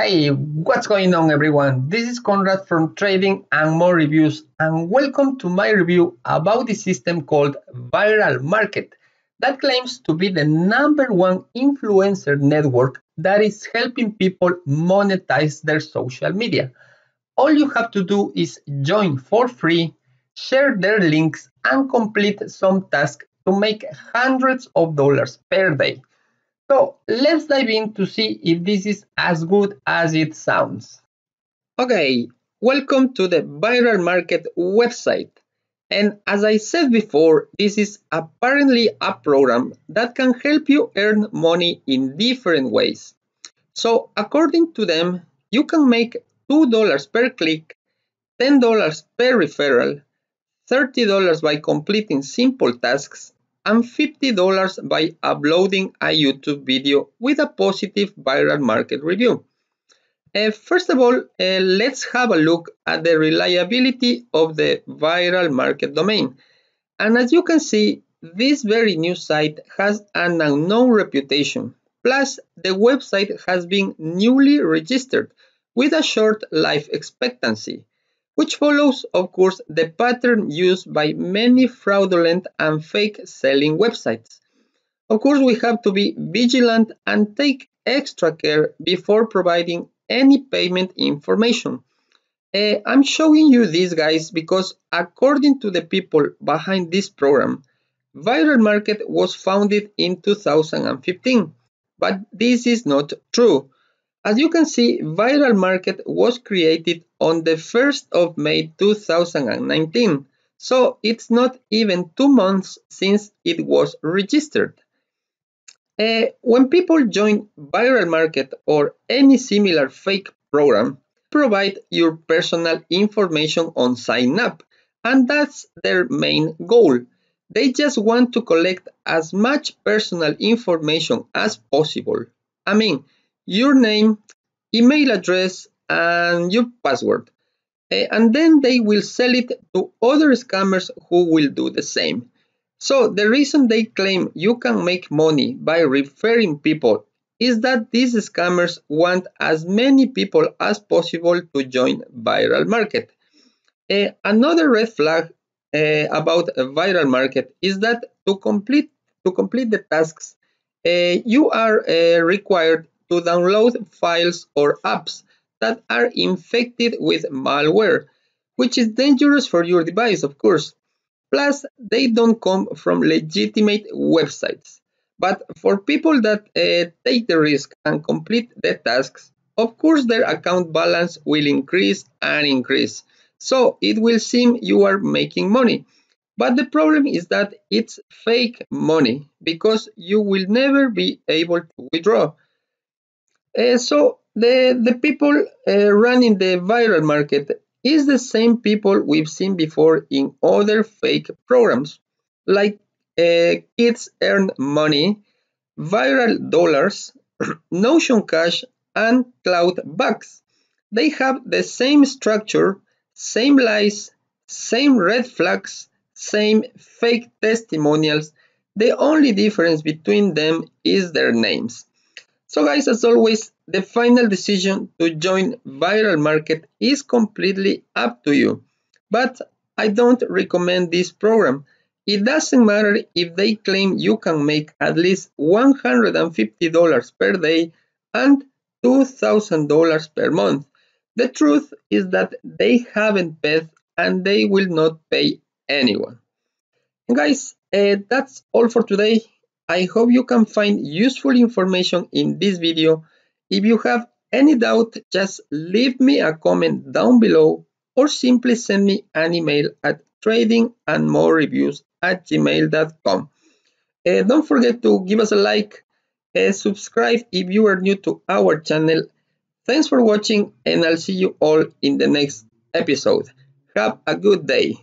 Hey, what's going on, everyone? This is Konrad from Trading and More Reviews, and welcome to my review about the system called Viral Market that claims to be the number one influencer network that is helping people monetize their social media. All you have to do is join for free, share their links, and complete some tasks to make hundreds of dollars per day. So let's dive in to see if this is as good as it sounds. Okay, welcome to the Viral Market website. And as I said before, this is apparently a program that can help you earn money in different ways. So according to them, you can make $2 per click, $10 per referral, $30 by completing simple tasks, and $50 by uploading a YouTube video with a positive viral market review. Uh, first of all, uh, let's have a look at the reliability of the viral market domain. And as you can see, this very new site has an unknown reputation. Plus, the website has been newly registered with a short life expectancy which follows, of course, the pattern used by many fraudulent and fake selling websites. Of course, we have to be vigilant and take extra care before providing any payment information. Uh, I'm showing you these guys because according to the people behind this program, Viral Market was founded in 2015, but this is not true. As you can see, Viral Market was created on the 1st of May 2019, so it's not even two months since it was registered. Uh, when people join Viral Market or any similar fake program, provide your personal information on sign up, and that's their main goal. They just want to collect as much personal information as possible. I mean, your name, email address, and your password. Uh, and then they will sell it to other scammers who will do the same. So the reason they claim you can make money by referring people is that these scammers want as many people as possible to join viral market. Uh, another red flag uh, about a viral market is that to complete to complete the tasks, uh, you are required to download files or apps that are infected with malware, which is dangerous for your device, of course. Plus, they don't come from legitimate websites. But for people that uh, take the risk and complete the tasks, of course their account balance will increase and increase. So it will seem you are making money. But the problem is that it's fake money because you will never be able to withdraw. Uh, so the, the people uh, running the viral market is the same people we've seen before in other fake programs like uh, Kids Earn Money, Viral Dollars, Notion Cash, and Clout Bucks. They have the same structure, same lies, same red flags, same fake testimonials. The only difference between them is their names. So guys, as always, the final decision to join Viral Market is completely up to you. But I don't recommend this program. It doesn't matter if they claim you can make at least $150 per day and $2,000 per month. The truth is that they haven't paid and they will not pay anyone. Guys, uh, that's all for today. I hope you can find useful information in this video. If you have any doubt, just leave me a comment down below or simply send me an email at tradingandmorereviews at gmail.com. Uh, don't forget to give us a like, uh, subscribe if you are new to our channel. Thanks for watching and I'll see you all in the next episode. Have a good day.